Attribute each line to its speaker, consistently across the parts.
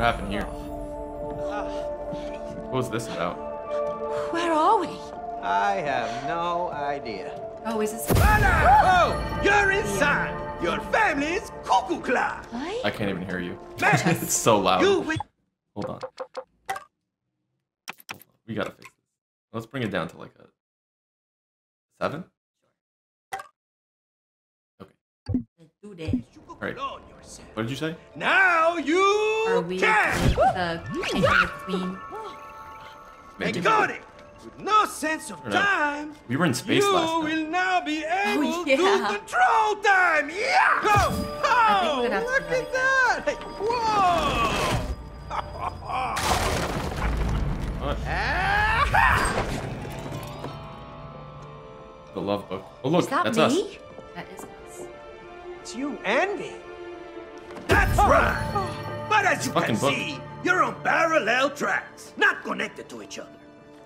Speaker 1: What happened here? What was this about?
Speaker 2: Where are we?
Speaker 3: I have no idea.
Speaker 4: Oh, is this?
Speaker 5: Oh, you're inside. Your family's cuckoo clock.
Speaker 2: What?
Speaker 1: I can't even hear you. It's so loud.
Speaker 5: you
Speaker 1: Hold on. We gotta fix this. Let's bring it down to like a seven.
Speaker 4: Do this.
Speaker 1: Right.
Speaker 5: Clone yourself.
Speaker 1: What did you say?
Speaker 5: Now you
Speaker 4: Are we
Speaker 5: can.
Speaker 4: the king and the queen?
Speaker 1: Maybe.
Speaker 5: And got it. With no sense of time.
Speaker 1: We were in space
Speaker 5: you
Speaker 1: last time.
Speaker 5: will now be oh, able
Speaker 4: Oh, yeah.
Speaker 5: to control time. Yeah. Go. Oh,
Speaker 4: we're gonna have to
Speaker 5: look
Speaker 4: do
Speaker 5: at that. Hey, Whoa.
Speaker 1: What? The love book. Oh look,
Speaker 2: Is that
Speaker 1: that's
Speaker 2: me?
Speaker 1: us.
Speaker 4: That is us.
Speaker 3: It's you and me.
Speaker 5: That's right. But as you
Speaker 1: Fucking
Speaker 5: can
Speaker 1: book.
Speaker 5: see, you're on parallel tracks, not connected to each other.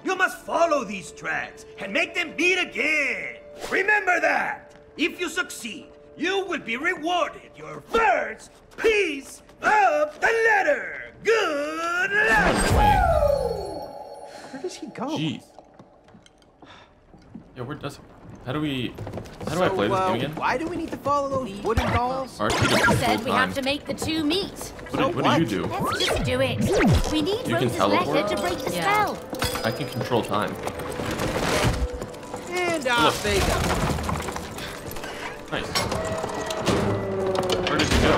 Speaker 5: You must follow these tracks and make them meet again. Remember that. If you succeed, you will be rewarded your first piece of the letter. Good luck.
Speaker 3: Where does he go?
Speaker 1: Jeez. Yeah, where does? How do we? How do I
Speaker 3: So,
Speaker 1: play this
Speaker 3: uh,
Speaker 1: game again?
Speaker 3: Why do we need to follow those wooden dolls?
Speaker 1: Archie to
Speaker 2: I
Speaker 1: control
Speaker 2: said we
Speaker 1: time.
Speaker 2: have to make the two meet.
Speaker 1: What, do, what do you do?
Speaker 2: Let's just do it. We need
Speaker 1: You
Speaker 2: Rose's letter to break the
Speaker 4: Yeah.
Speaker 2: spell.
Speaker 1: I can control time.
Speaker 3: And off they go.
Speaker 1: Nice. Where did you go?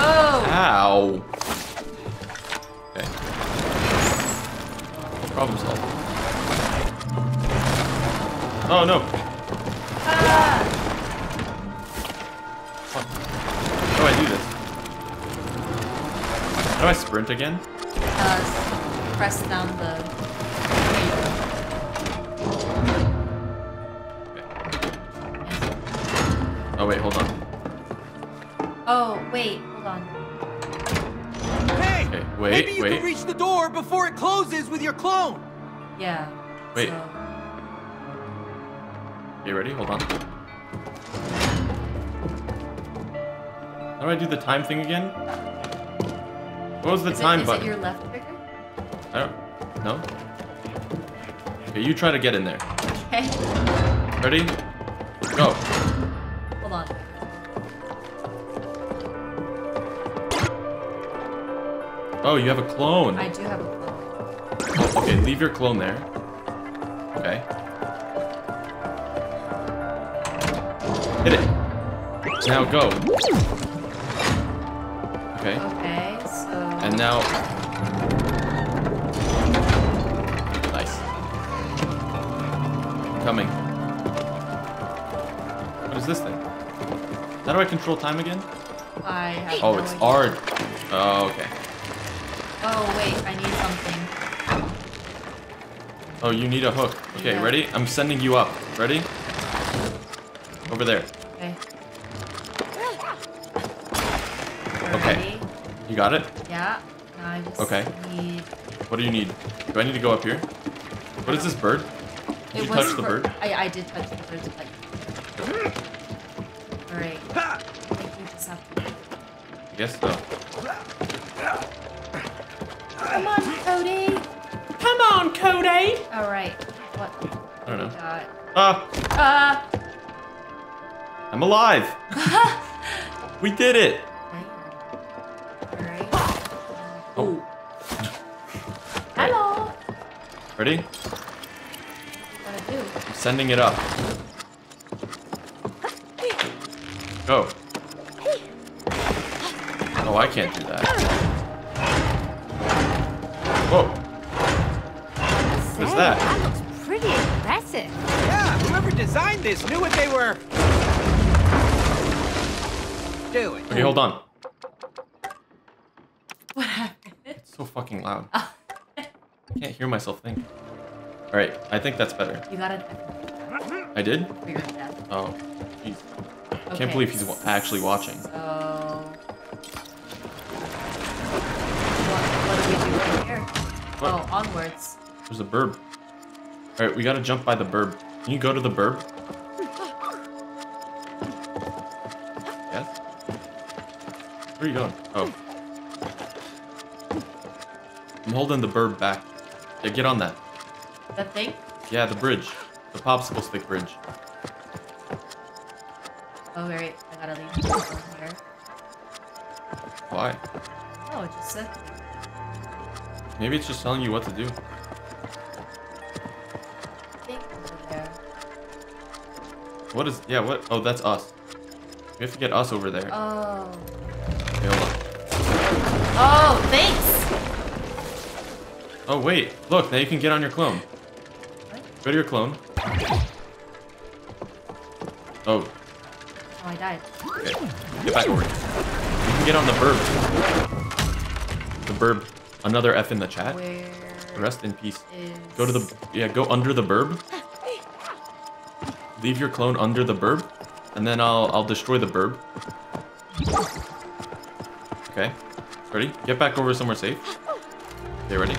Speaker 4: Oh!
Speaker 1: Ow. Okay. Problem solved. Oh no.
Speaker 4: Ah!
Speaker 1: Fuck. How do I do this? How do I sprint again?
Speaker 4: Uh, press down the.
Speaker 1: Oh wait, hold on.
Speaker 4: Oh, wait, hold on.
Speaker 3: Hey!
Speaker 1: Okay, wait,
Speaker 3: Maybe you
Speaker 1: wait.
Speaker 3: can reach the door before it closes with your clone.
Speaker 4: Yeah.
Speaker 1: Wait.
Speaker 4: So,
Speaker 1: Okay, ready? Hold on. How do I do the time thing again? What was the
Speaker 4: is
Speaker 1: time
Speaker 4: it, is
Speaker 1: button?
Speaker 4: it your left trigger?
Speaker 1: I don't. No. Okay, you try to get in there.
Speaker 4: Okay.
Speaker 1: Ready? Go.
Speaker 4: Hold on.
Speaker 1: Oh, you have a clone.
Speaker 4: I do have a clone.
Speaker 1: Okay, leave your clone there. Okay. Hit it. Now go. Okay.
Speaker 4: Okay, so.
Speaker 1: And now. Nice. Coming. What is this thing? How do I control time again?
Speaker 4: I have
Speaker 1: Oh,
Speaker 4: no
Speaker 1: it's
Speaker 4: idea.
Speaker 1: R. Oh, okay.
Speaker 4: Oh, wait, I need something.
Speaker 1: Oh, you need a hook. Okay,
Speaker 4: Yeah.
Speaker 1: ready? I'm sending you up. Ready? Over there. You got it?
Speaker 4: Yeah. I just
Speaker 1: Okay.
Speaker 4: need.
Speaker 1: What do you need? Do I need to go up here? What is this bird? Did you
Speaker 4: was
Speaker 1: touch the bird?
Speaker 4: I, I did touch the bird's leg. Alright.
Speaker 5: Ha!
Speaker 4: I think we just have to.
Speaker 1: I guess so.
Speaker 4: Come on, Cody!
Speaker 1: Come on, Cody!
Speaker 4: Alright. What?
Speaker 1: I don't
Speaker 4: we
Speaker 1: know.
Speaker 4: got?
Speaker 1: Ah,
Speaker 4: Uh.
Speaker 1: I'm alive! we did it! Ready?
Speaker 4: What do I do?
Speaker 1: I'm sending it up. Go. Oh, I can't do that. Whoa. What is that?
Speaker 2: That looks pretty impressive.
Speaker 3: Yeah, whoever designed this knew what they were doing.
Speaker 1: Okay, hold on.
Speaker 4: What happened?
Speaker 1: It's so fucking loud. I can't hear myself think. Alright, I think that's better.
Speaker 4: You got an
Speaker 1: I did?
Speaker 4: it.
Speaker 1: Oh, jeez. I can't believe he's actually watching.
Speaker 4: So. What, what do we do right here?
Speaker 1: What?
Speaker 4: Oh, onwards.
Speaker 1: There's a burb. Alright, we gotta jump by the burb. Can you go to the burb? Yes? Where are you going? Oh. I'm holding the burb back. Yeah, get on that.
Speaker 4: That thing?
Speaker 1: Yeah, the bridge. The popsicle stick bridge.
Speaker 4: Oh, wait. I gotta leave here.
Speaker 1: Why?
Speaker 4: Oh, it just said.
Speaker 1: Maybe it's just telling you what to do.
Speaker 4: Thing over there.
Speaker 1: What is... Yeah, what? Oh, that's us. We have to get us over there.
Speaker 4: Oh.
Speaker 1: Okay.
Speaker 4: Oh, thanks!
Speaker 1: Oh, wait. Look, now you can get on your clone. Go to your clone. Oh,
Speaker 4: Oh, I died.
Speaker 1: okay. Get back over here. You can get on the burb. The burb. Another F in the chat.
Speaker 4: Where
Speaker 1: Rest in peace. Go to the... Yeah, go under the burb. Leave your clone under the burb. And then I'll, I'll destroy the burb. Okay. Ready? Get back over somewhere safe. Okay, ready?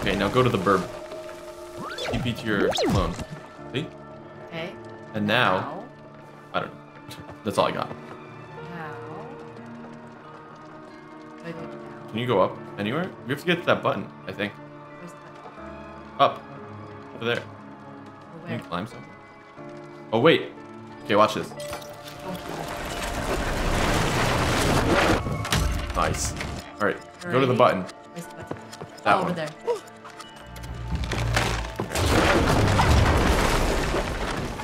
Speaker 1: Okay, now go to the burb. TP to your clone. See?
Speaker 4: Okay.
Speaker 1: And now... I don't know. That's all I got.
Speaker 4: Now... Do I go down?
Speaker 1: Can you go up anywhere? We have to get to that button, I think.
Speaker 4: Where's that?
Speaker 1: Up. Over there.
Speaker 4: Or
Speaker 1: Can you climb something? Oh, wait. Okay, watch this. Nice. Alright, go to the button.
Speaker 4: Where's the button?
Speaker 1: That
Speaker 4: oh, over
Speaker 1: one.
Speaker 4: there.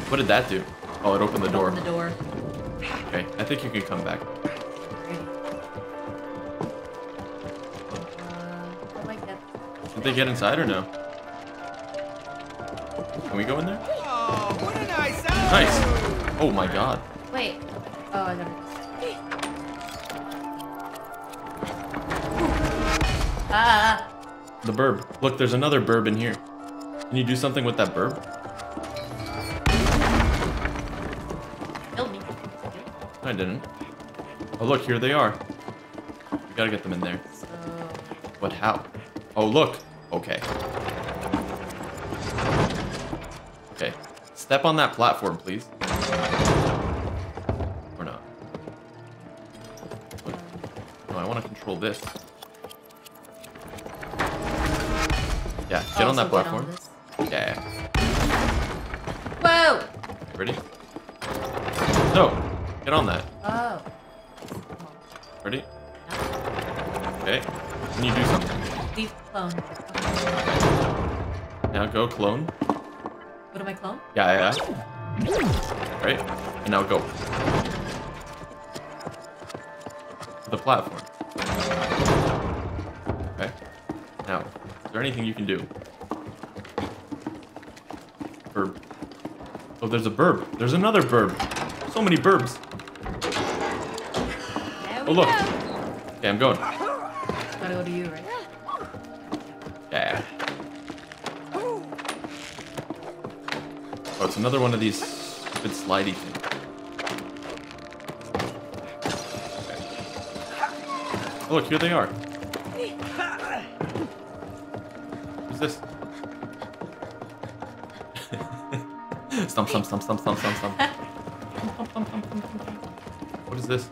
Speaker 1: What did that do? Oh, it opened the door.
Speaker 4: Open the door.
Speaker 1: Okay, I think you can come back.
Speaker 4: Uh, how do I get...
Speaker 1: Did they get inside or no? Can we go in there?
Speaker 3: Oh, what a nice house!
Speaker 1: Nice. Oh my god.
Speaker 4: Wait. Oh, I got it. Ah!
Speaker 1: The burb. Look, there's another burb in here. Can you do something with that burb? I didn't. Oh, look, here they are. We gotta get them in there.
Speaker 4: So...
Speaker 1: But how? Oh, look. Okay. Okay. Step on that platform, please. Or not. No, I want to control this. Yeah, get
Speaker 4: Oh,
Speaker 1: on that platform.
Speaker 4: this.
Speaker 1: yeah.
Speaker 4: Whoa!
Speaker 1: Ready? Get on that.
Speaker 4: Oh.
Speaker 1: Ready? Okay. Can you do something?
Speaker 4: Leave clone.
Speaker 1: Now go clone.
Speaker 4: Go to my clone?
Speaker 1: Yeah, yeah. Right? And now go. The platform. Okay. Now, is there anything you can do? Burb. Oh, there's a burb. There's another burb. So many burbs. Oh, look. Okay, I'm going.
Speaker 4: Gotta go to you, right?
Speaker 1: Yeah. Oh, it's another one of these stupid slidey things. Okay. Oh, look, here they are. Who's this? stump, stump, stump, stump, stump, stump, stump. What is this?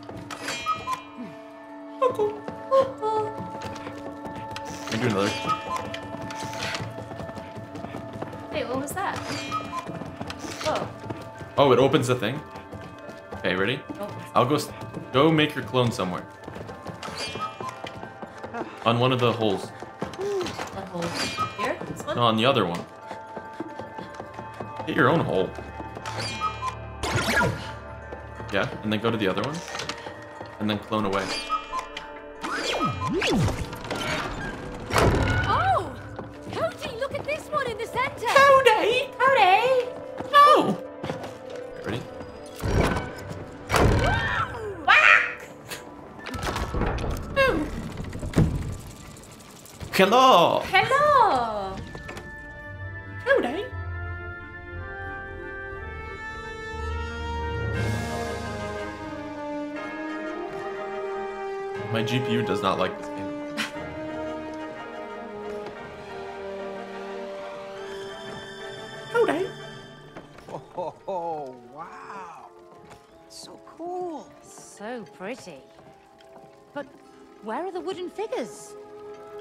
Speaker 1: Do another?
Speaker 4: Wait, what was that? Whoa.
Speaker 1: Oh, it opens the thing. Okay, ready?
Speaker 4: Oh,
Speaker 1: I'll go. Go make your clone somewhere. On one of the holes.
Speaker 4: hole. Here? This one?
Speaker 1: No, on the other one. Get your own hole. Yeah, and then go to the other one. And then clone away. Hello!
Speaker 2: Hello!
Speaker 1: Cody! My GPU does not like this game. Cody!
Speaker 3: Oh, wow. So cool.
Speaker 2: so pretty. But where are the wooden figures?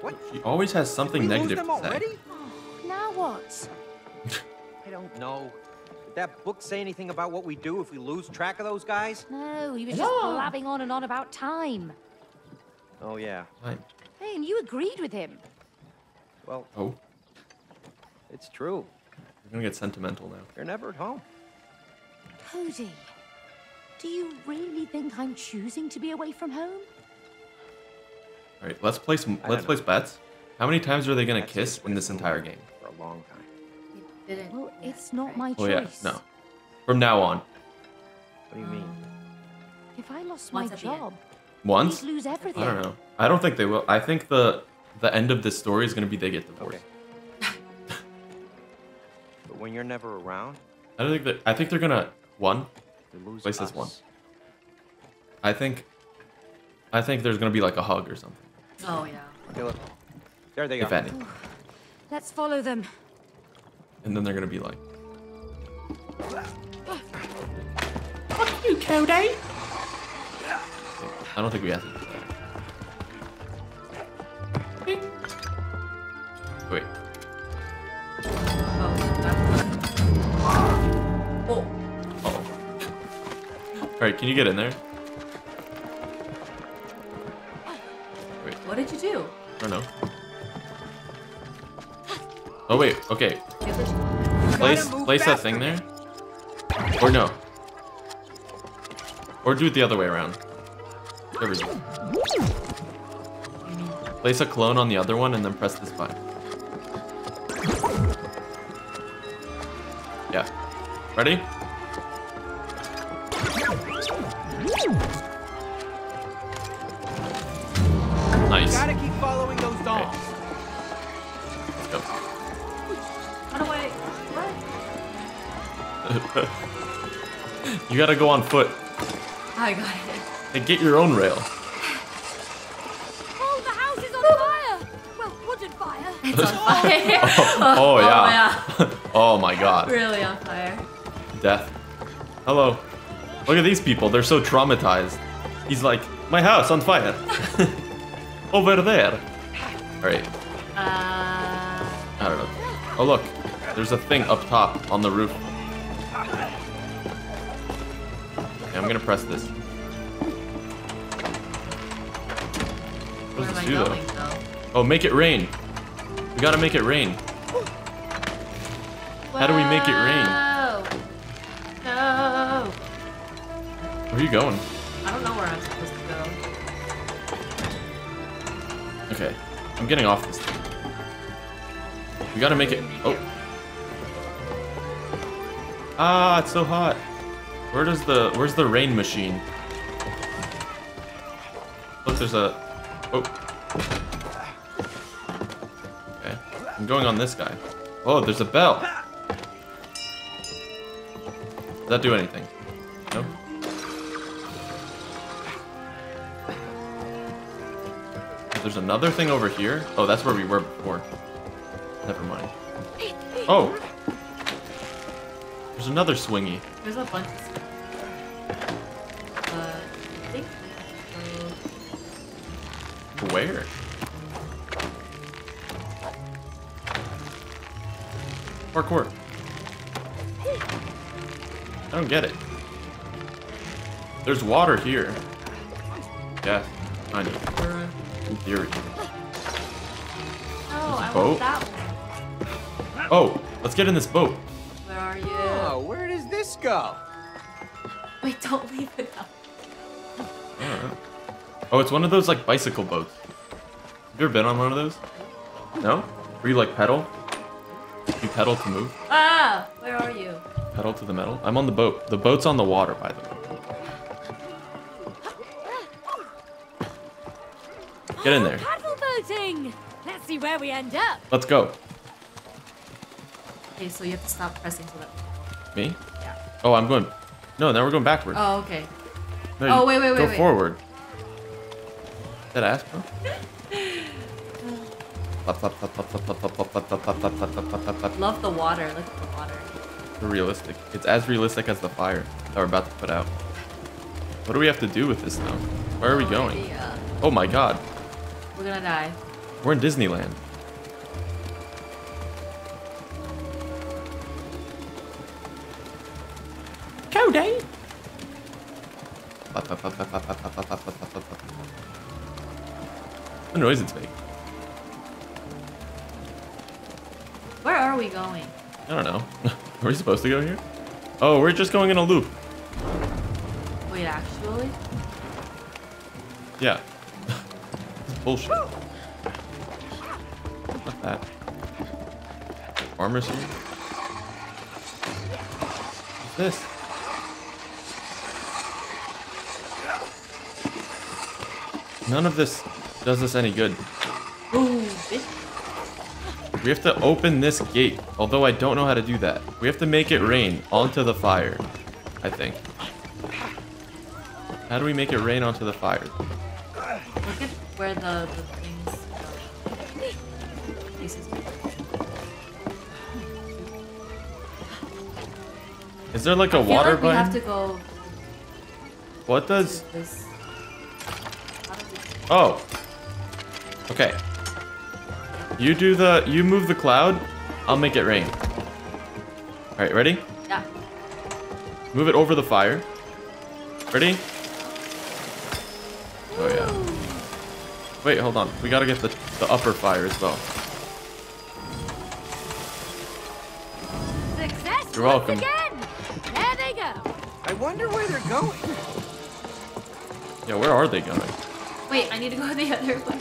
Speaker 3: What?
Speaker 1: She always has something
Speaker 3: we lose
Speaker 1: negative
Speaker 3: them
Speaker 1: to say.
Speaker 3: already?
Speaker 2: Now what?
Speaker 3: I don't know. Did that book say anything about what we do if we lose track of those guys?
Speaker 2: No, he was just blabbing on and on about time.
Speaker 3: Oh, yeah.
Speaker 1: Fine.
Speaker 2: Hey, and you agreed with him.
Speaker 3: Well,
Speaker 1: Oh,
Speaker 3: it's true.
Speaker 1: you're gonna get sentimental now.
Speaker 3: You're never at home.
Speaker 2: Cody, do you really think I'm choosing to be away from home?
Speaker 1: All right, let's place
Speaker 3: I
Speaker 1: let's place bets. How many times are they gonna
Speaker 3: That's
Speaker 1: kiss in this entire game?
Speaker 3: For a long time.
Speaker 4: You didn't.
Speaker 2: Well, it's not
Speaker 4: right.
Speaker 2: my
Speaker 1: Oh yeah, no. From now on,
Speaker 3: What do you mean?
Speaker 2: Um, if I lost my
Speaker 4: Once at
Speaker 2: job,
Speaker 1: once.
Speaker 2: we'd lose everything.
Speaker 1: I don't know. I don't think they will. I think the the end of this story is gonna be they get divorced.
Speaker 3: Okay. but when you're never around,
Speaker 1: I don't think that. I think they're gonna one.
Speaker 3: you lose
Speaker 1: Place this one. I think. I think there's gonna be like a hug or something.
Speaker 4: Oh yeah.
Speaker 3: Okay, look. There they
Speaker 1: If
Speaker 3: are.
Speaker 1: any.
Speaker 2: Let's follow them.
Speaker 1: And then they're gonna be like,
Speaker 4: You Cody.
Speaker 1: I don't think we have to do that. Wait.
Speaker 4: Oh, that's. Oh.
Speaker 1: Oh. All right, can you get in there? Don't know. Oh wait, okay. Place place that thing there. Or no. Or do it the other way around. Whatever you. Place a clone on the other one and then press this button. Yeah. Ready? Nice. You gotta go on foot.
Speaker 4: I got it.
Speaker 1: Hey, get your own rail.
Speaker 2: Oh, the house is on fire! Well, wooden fire.
Speaker 4: It's on fire.
Speaker 1: Oh, yeah.
Speaker 4: yeah.
Speaker 1: oh my god.
Speaker 4: really on fire.
Speaker 1: Death. Hello. Look at these people. They're so traumatized. He's like, my house on fire. Over there. Alright.
Speaker 4: Uh.
Speaker 1: I don't know. Oh, look. There's a thing up top on the roof. Okay, I'm gonna press this. What
Speaker 4: Where
Speaker 1: does this do, though?
Speaker 4: going though?
Speaker 1: Oh, make it rain. We gotta make it rain. How do we make it rain?
Speaker 4: No.
Speaker 1: Where are you going?
Speaker 4: I don't know where I'm supposed to go.
Speaker 1: Okay, I'm getting off this thing. We gotta make it. Oh. Ah, it's so hot. Where does the where's the rain machine? Look, there's a. Oh. Okay, I'm going on this guy. Oh, there's a bell. Does that do anything? No. There's another thing over here. Oh, that's where we were before. Never mind. Oh! There's another swingy.
Speaker 4: There's a bunch of stuff. Uh, but I think we have to go-
Speaker 1: Where? Parkour. I don't get it. There's water here. Yeah, I
Speaker 4: we're-
Speaker 1: In theory.
Speaker 4: No,
Speaker 1: There's a
Speaker 4: I
Speaker 1: boat?
Speaker 4: want that one.
Speaker 1: Oh, let's get in this boat.
Speaker 4: Where are you?
Speaker 3: Oh, where does this go?
Speaker 4: Wait, don't leave it out.
Speaker 1: Alright. Oh, it's one of those like bicycle boats. Have you ever been on one of those? No? Where you like pedal? You pedal to move?
Speaker 4: Ah! Where are you?
Speaker 1: Pedal to the metal? I'm on the boat. The boat's on the water, by the way. Get in there.
Speaker 2: Paddle boating! Let's see where we end up.
Speaker 1: Let's go.
Speaker 4: Okay, so you have to stop pressing so that we
Speaker 1: Me?
Speaker 4: Yeah.
Speaker 1: Oh, I'm going... No, now we're going backwards.
Speaker 4: Oh, okay.
Speaker 1: No,
Speaker 4: oh, wait, wait, wait.
Speaker 1: Go
Speaker 4: wait.
Speaker 1: forward. That ass, bro.
Speaker 4: Love the water. Look at the water.
Speaker 1: Realistic. It's as realistic as the fire that we're about to put out. What do we have to do with this now? Where are we oh, going?
Speaker 4: Uh,
Speaker 1: oh my god.
Speaker 4: We're gonna die.
Speaker 1: We're in Disneyland. The noise it's making.
Speaker 4: Where are we going?
Speaker 1: I don't know. Are we supposed to go here? Oh, we're just going in a loop.
Speaker 4: Wait, actually?
Speaker 1: Yeah. It's bullshit. Not that. Armor suit? What's this? None of this does us any good.
Speaker 4: Ooh.
Speaker 1: We have to open this gate, although I don't know how to do that. We have to make it rain onto the fire, I think. How do we make it rain onto the fire?
Speaker 4: Look at where the, the things go.
Speaker 1: Is there like a water
Speaker 4: like we
Speaker 1: button?
Speaker 4: have to go
Speaker 1: What does... Oh. Okay. You do the... You move the cloud. I'll make it rain. Alright, ready?
Speaker 4: Yeah.
Speaker 1: Move it over the fire. Ready? Oh, yeah. Wait, hold on. We gotta get the, the upper fire as well.
Speaker 2: Success
Speaker 1: You're
Speaker 2: once
Speaker 1: welcome.
Speaker 2: again. There they go.
Speaker 3: I wonder where they're going.
Speaker 1: Yeah, where are they going?
Speaker 4: Wait, I need to go the other way.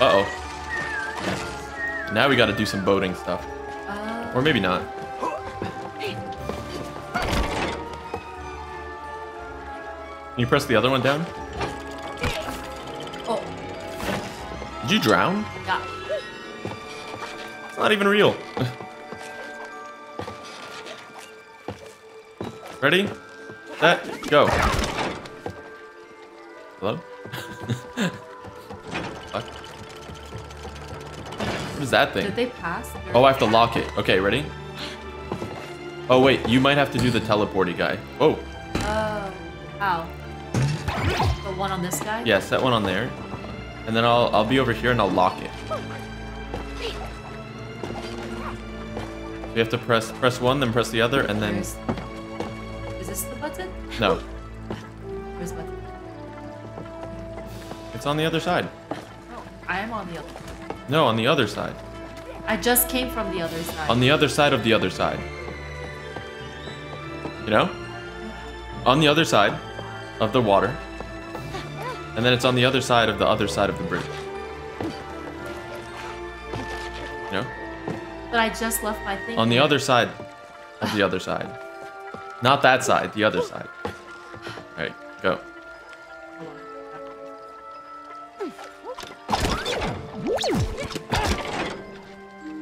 Speaker 1: Uh-oh. Now we gotta do some boating stuff.
Speaker 4: Uh,
Speaker 1: Or maybe not. Can you press the other one down?
Speaker 4: oh,
Speaker 1: Did you drown?
Speaker 4: yeah.
Speaker 1: It's not even real. Ready? Set, go. Hello? Fuck. What is that thing?
Speaker 4: Did they pass?
Speaker 1: Oh, I have to lock it. Okay, ready? Oh, wait, you might have to do the teleporty guy. Oh.
Speaker 4: Oh, how? The one on this guy?
Speaker 1: Yes, that one on there. And then I'll, I'll be over here and I'll lock it. You have to press press one, then press the other, and then no,
Speaker 4: Where's the
Speaker 1: it's on the other side.
Speaker 4: No, I am on the other.
Speaker 1: No, on the other side.
Speaker 4: I just came from the other side.
Speaker 1: On the other side of the other side. You know? On the other side of the water. And then it's on the other side of the other side of the bridge. You know?
Speaker 4: But I just left my thing.
Speaker 1: On the other side of the other side. Not that side, the other side. Go.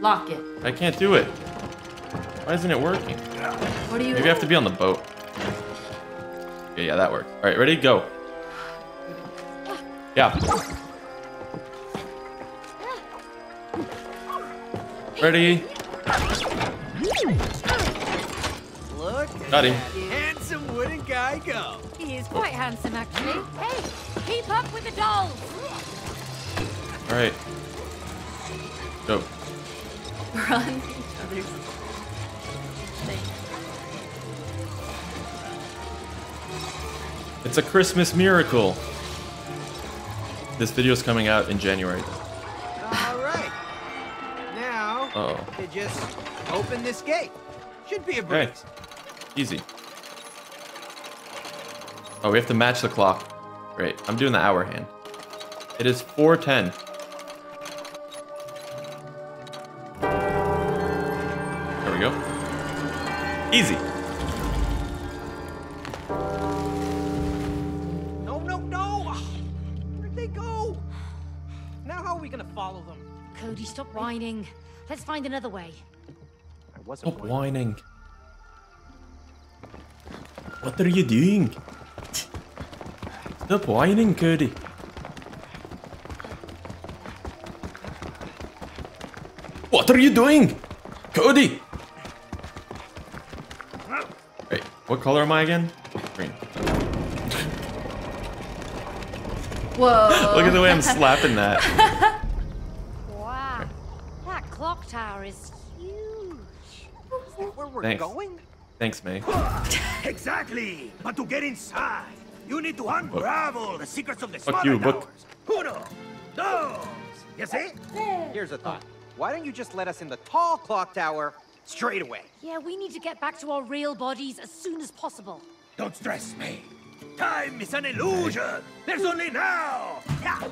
Speaker 4: Lock it.
Speaker 1: I can't do it. Why isn't it working?
Speaker 4: What do you
Speaker 1: Maybe I have to be on the boat. Okay, yeah, that worked. Alright, ready? Go. Yeah. Ready?
Speaker 3: Look at
Speaker 1: Got him.
Speaker 3: handsome wooden guy go.
Speaker 2: He is quite handsome, actually. Hey, keep up with the dolls.
Speaker 1: Alright. Go.
Speaker 4: We're on each other's thing.
Speaker 1: It's a Christmas miracle. This video is coming out in January.
Speaker 3: All right. Now,
Speaker 1: Uh-oh.
Speaker 3: you just open this gate. Should be a
Speaker 1: Okay.
Speaker 3: breeze.
Speaker 1: Easy. Oh, we have to match the clock. Great. I'm doing the hour hand. It is 410. There we go. Easy.
Speaker 3: No, no, no! Where'd they go? Now how are we gonna follow them?
Speaker 2: Cody, stop whining. Let's find another way.
Speaker 3: I wasn't.
Speaker 1: Stop whining. What are you doing? Stop whining, Cody. What are you doing? Cody! Wait, what color am I again? Green.
Speaker 4: Whoa.
Speaker 1: Look at the way I'm slapping that.
Speaker 2: wow. That clock tower is huge.
Speaker 3: Is that where we're
Speaker 1: Thanks.
Speaker 3: going?
Speaker 1: Thanks, May.
Speaker 5: Exactly. But to get inside, you need to unravel the secrets of the
Speaker 1: Fuck
Speaker 5: smaller
Speaker 1: you, book.
Speaker 5: towers. Uno, dos. You see?
Speaker 3: Here's a thought. Why don't you just let us in the tall clock tower straight away?
Speaker 2: Yeah, we need to get back to our real bodies as soon as possible.
Speaker 5: Don't stress me. Time is an illusion. There's only now. Yeah.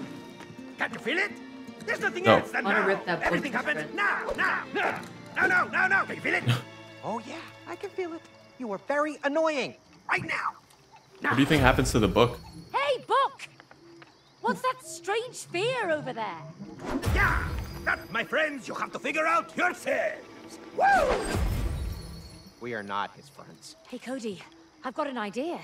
Speaker 5: Can't you feel it? There's nothing
Speaker 1: No.
Speaker 5: else than now.
Speaker 4: rip that
Speaker 5: Everything
Speaker 4: to
Speaker 5: happens
Speaker 4: shreds.
Speaker 5: now, now, now. No, no, no, no. Can you feel it?
Speaker 3: Oh yeah, I can feel it. You are very annoying.
Speaker 5: right now.
Speaker 1: What do you think happens to the book?
Speaker 2: Hey, Book! What's that strange fear over there?
Speaker 5: Yeah. That, my friends, you have to figure out yourselves. Woo!
Speaker 3: We are not his friends.
Speaker 2: Hey, Cody, I've got an idea.